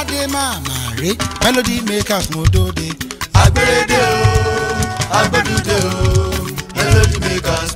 aládé màmá rè melody makers mo dóde. àgbèrèdè o agbẹ́dúdé o melody makers.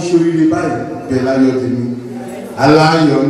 ń ṣoríire báyìí bẹ́ẹ̀ láyọ̀ tèmi aláyọ̀ ni.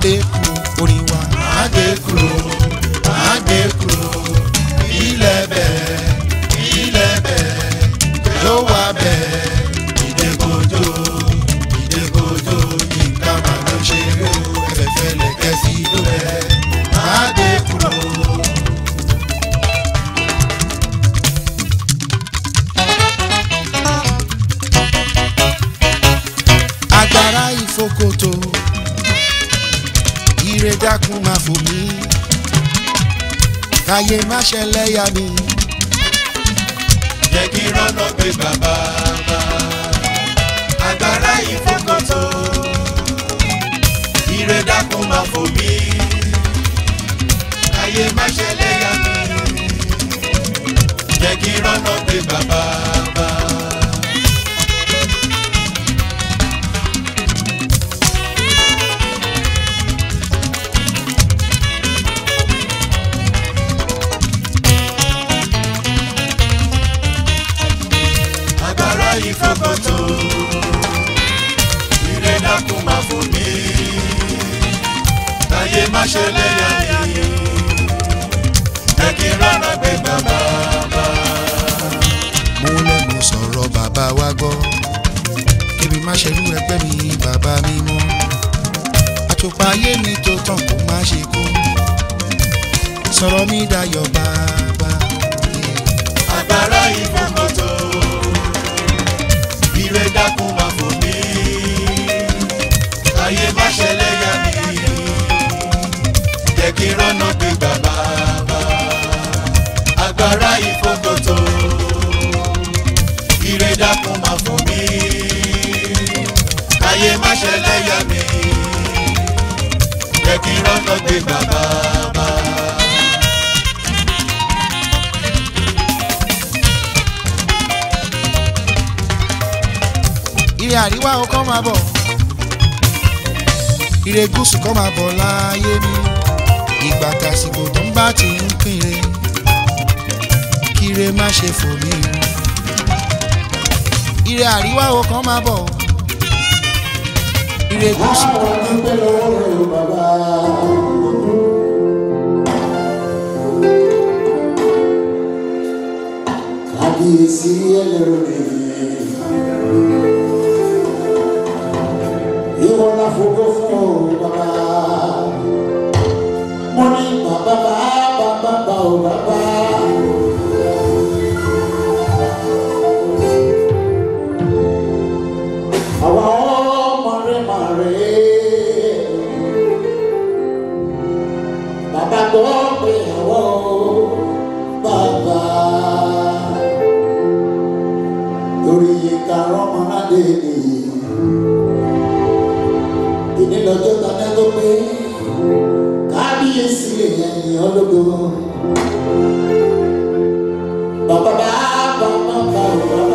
day. ire má ṣe fò mí ire àríwá o kan máa bọ̀ ire gúúsù. àwọn ọ̀gbẹ́ lọ́wọ́ bàbá. kábíyèsí ẹlẹ́rọ nìyẹn. ìwọ la fògo fún o bàbá. mo ní bàbá bàbá bàbá o bàbá. àwa ọmọ rẹ mà rè é bàbá gbọ́ pé àwa ò bàbá torí yíká rọmọ ládé nìyí ìní lọ́jọ́ tàbí tó pé kábíyèsí lè yẹn ọlọ́gbọ́n bàbá bàbá bàbá bàbá.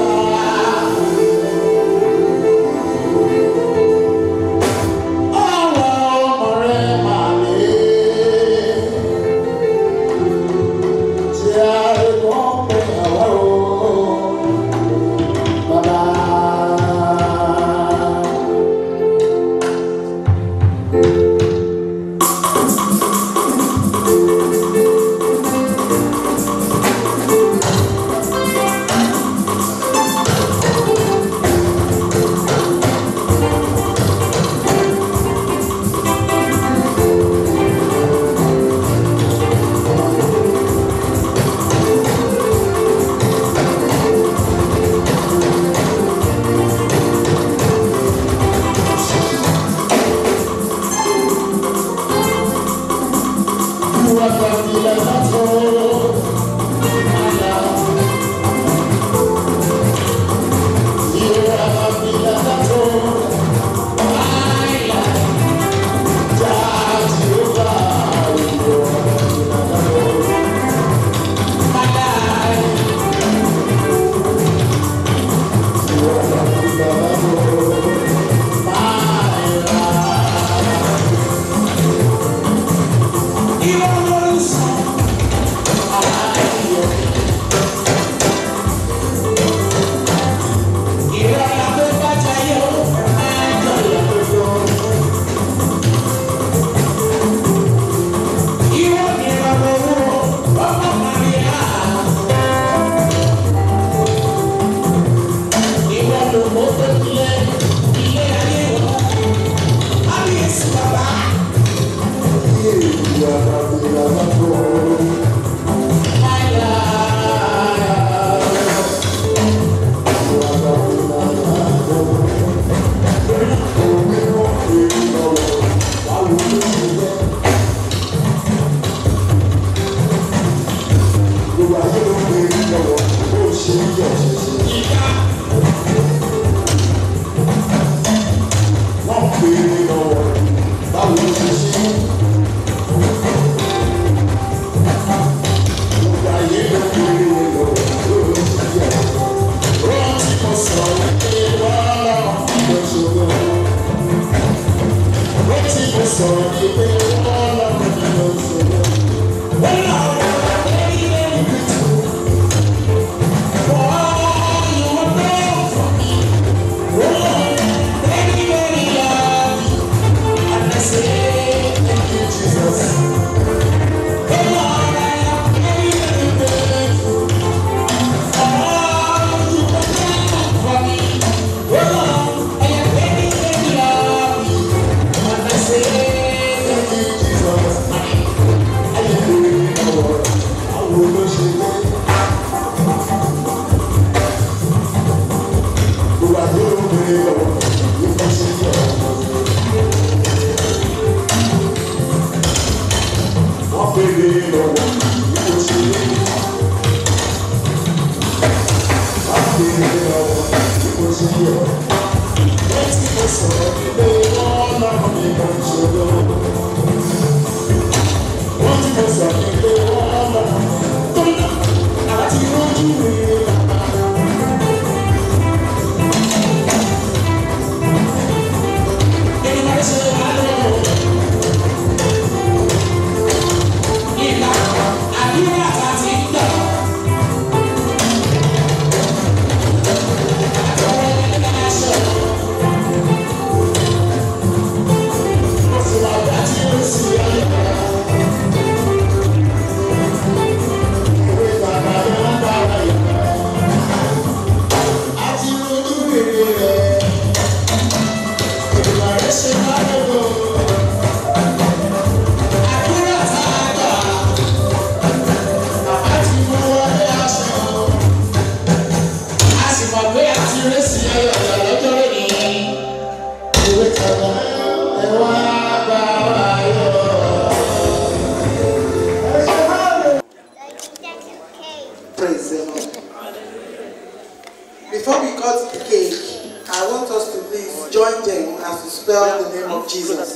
Before we cut the cake, I want us to please join them as we spell the name of Jesus.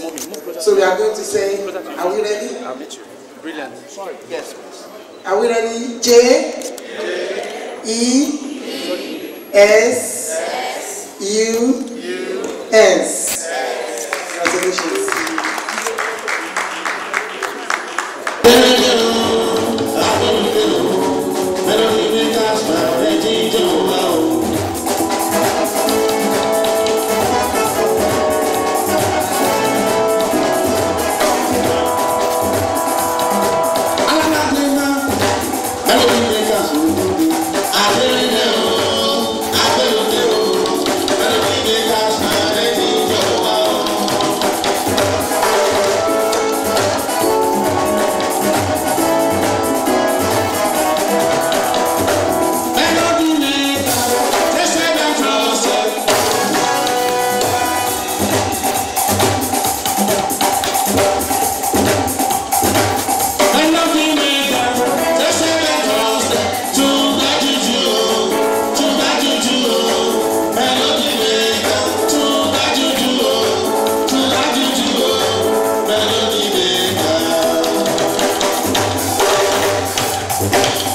So we are going to say, are we ready? I'll meet you. Brilliant. Sorry. Yes, Are we ready? J, J E, e S, S U, U S. Thank you.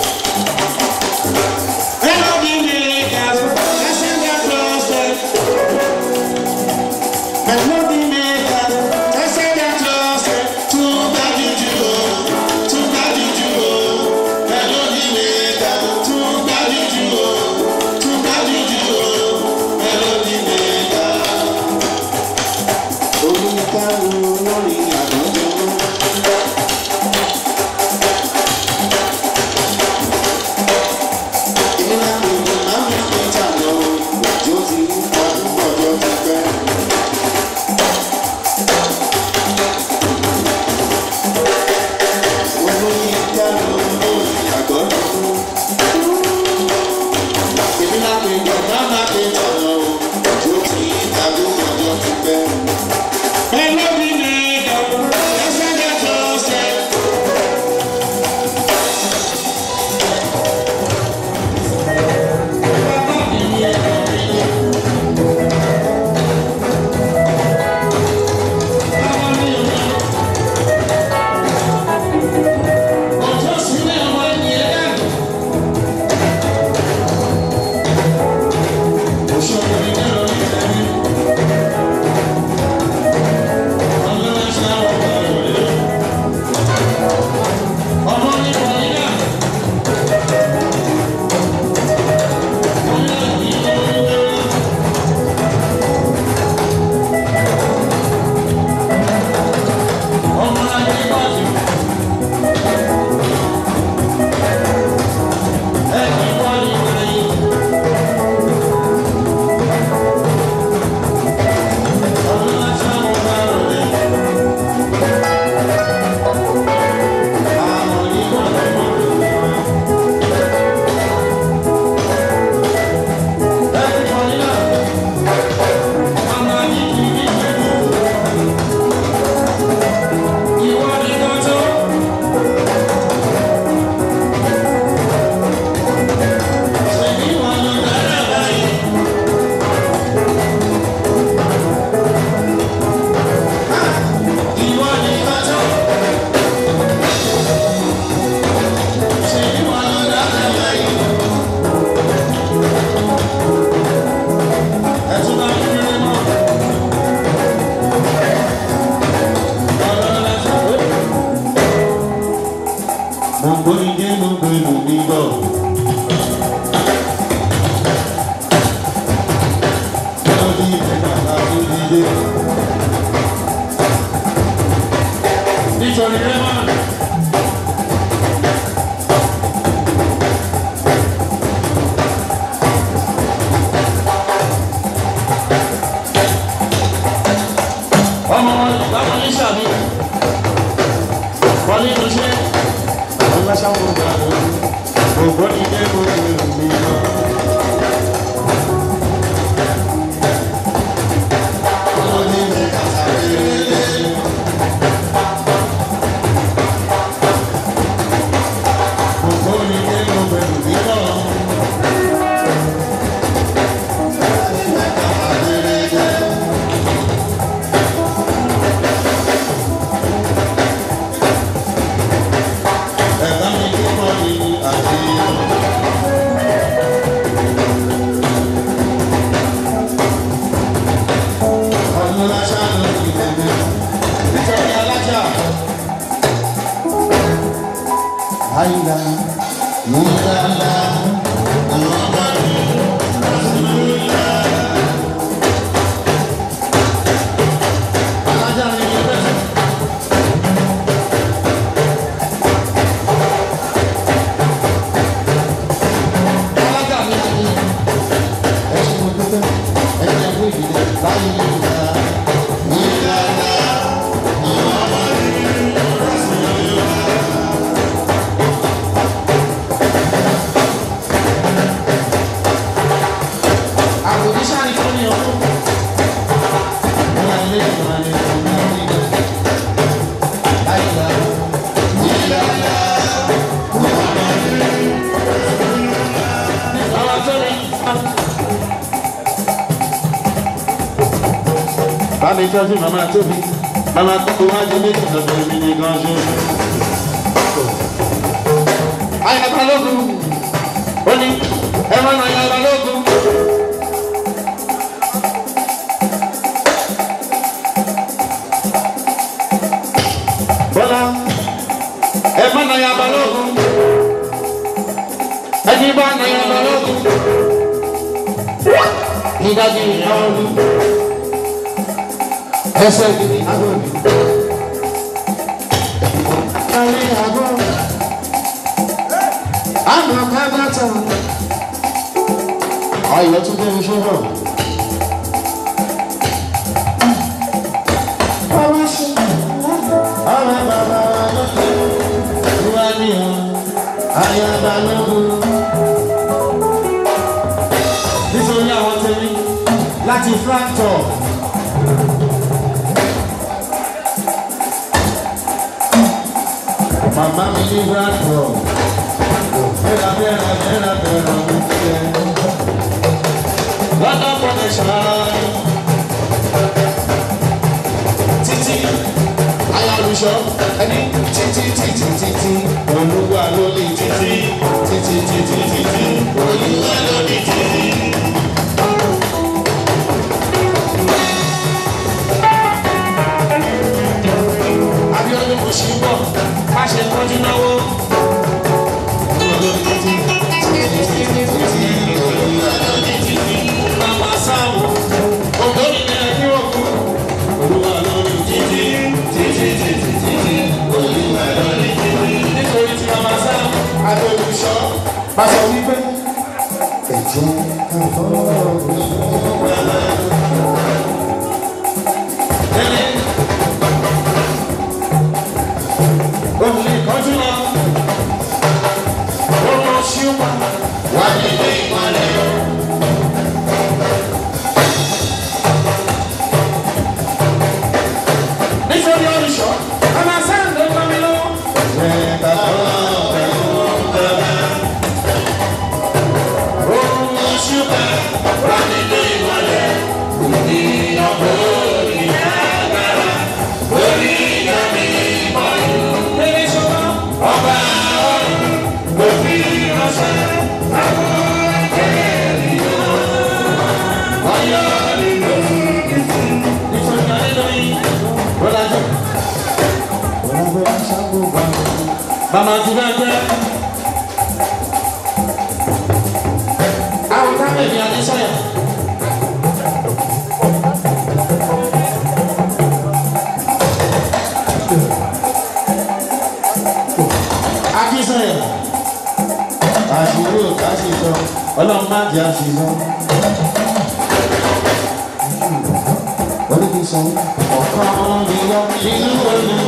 Listo, libremos. salud tọ́jú màmá tóbi màmá kókó wájú méjì tọ́jú mi ní gánjú. Àyà balógun ó ní ẹ má nà àyà balógun. Bọ́lá ẹ má nà àyà balógun ẹni bá nà àyà balógun. Nígbà tí ìyá ọdún ẹsẹ̀ gidi àgọ́ mi. Kàrí àgọ́ àmọ̀ ká bá tàn. Ayọ̀ tún dé iṣẹ́ náà. Ọ̀rẹ́ bàbá wa lọ́kẹ́ wá ní ọ̀ ayaba lọ́gùn. Nítorí àwọn tẹ̀lé láti Frankfurt. màmá mi la tierra, bẹ́ẹ̀ la tierra. bẹ́ẹ̀ lọ mú tiẹ̀. lọ́dọ̀ bọ́dẹ̀ ṣàrà títí ayálùṣọ́ ẹni títí títí títí olúwa ló ní títí titi, titi, títí olúwa ló ní títí. àbí ọdún kò sí bọ̀ bá ṣe tọ́jú náwó. Bàbá sáàmù, ògbó nínú ẹbí òkú, olúwa lórí títí títí títí títí, olúwa lórí títí. Nítorí tí bàbá sáàmù àti olùṣọ́ bá sọ wípé ẹ̀jẹ̀ kan fọ́. ọ̀nà tí bá jẹ́. àwọn táwọn ènìyàn ọlọ́run má jẹ́ àṣìṣọ. What did he say? Oh, come on, be up,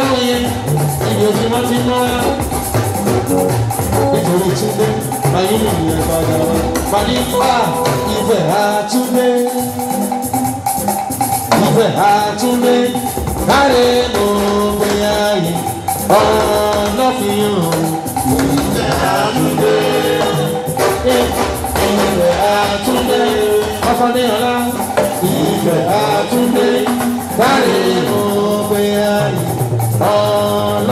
láàyè ibi òsì wọn ti mọ́ ẹ. nítorí túnbé ayé nìyẹn padà wá padì wá ibẹ̀ àtúndé ibẹ̀ àtúndé káre ló gbé ayé ọ̀nà fi hàn ibẹ̀ àtúndé ibẹ̀ àtúndé ọ̀fọ̀dé ọ̀la ibẹ̀ àtúndé. Oh.